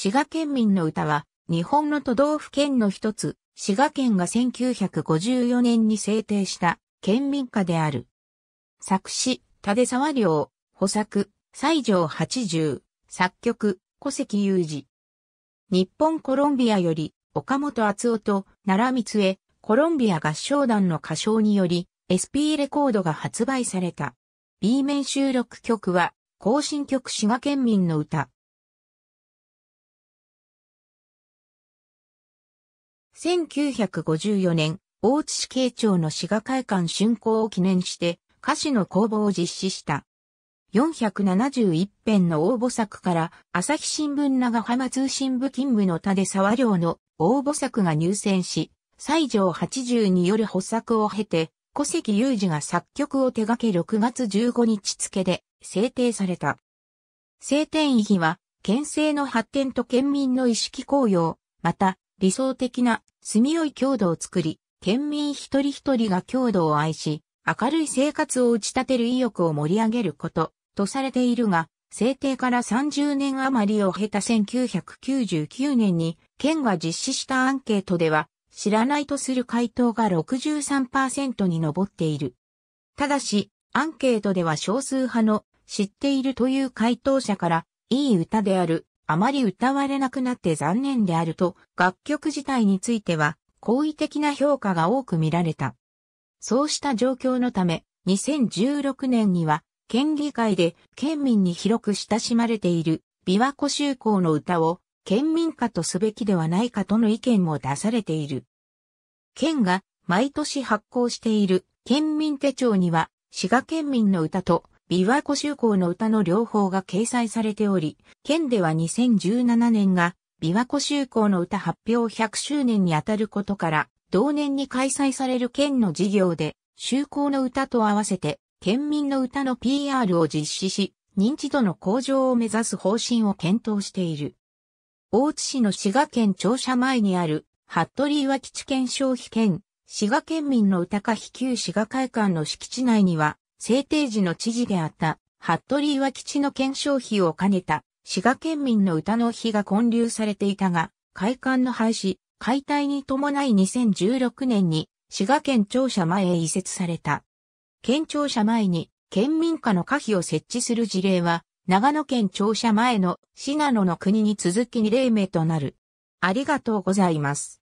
滋賀県民の歌は、日本の都道府県の一つ、滋賀県が1954年に制定した県民歌である。作詞、立沢良、補作、西条八十、作曲、小関裕二。日本コロンビアより、岡本厚夫と奈良光恵、コロンビア合唱団の歌唱により、SP レコードが発売された。B 面収録曲は、更新曲滋賀県民の歌。1954年、大津市慶長の滋賀会館竣工を記念して、歌詞の公募を実施した。471編の応募作から、朝日新聞長浜通信部勤務の田出沢良の応募作が入選し、西条80による補作を経て、小関裕二が作曲を手掛け6月15日付で制定された。制定意義は、県政の発展と県民の意識高揚、また、理想的な住みよい郷土を作り、県民一人一人が郷土を愛し、明るい生活を打ち立てる意欲を盛り上げること、とされているが、制定から30年余りを経た1999年に、県が実施したアンケートでは、知らないとする回答が63%に上っている。ただし、アンケートでは少数派の知っているという回答者から、いい歌であるあまり歌われなくなって残念であると、楽曲自体については、好意的な評価が多く見られた。そうした状況のため、2016年には、県議会で県民に広く親しまれている、琵琶湖修行の歌を、県民歌とすべきではないかとの意見も出されている。県が毎年発行している県民手帳には、滋賀県民の歌と琵琶湖修行の歌の両方が掲載されており、県では2017年が琵琶湖修行の歌発表100周年にあたることから、同年に開催される県の事業で、修行の歌と合わせて、県民の歌の PR を実施し、認知度の向上を目指す方針を検討している。大津市の滋賀県庁舎前にある、服部岩基地県消費県、滋賀県民の歌歌非旧滋賀会館の敷地内には、制定時の知事であった、服部岩吉の検証費を兼ねた、滋賀県民の歌の日が建立されていたが、会館の廃止、解体に伴い2016年に、滋賀県庁舎前へ移設された。県庁舎前に、県民家の可否を設置する事例は、長野県庁舎前の信濃の国に続き2例目となる。ありがとうございます。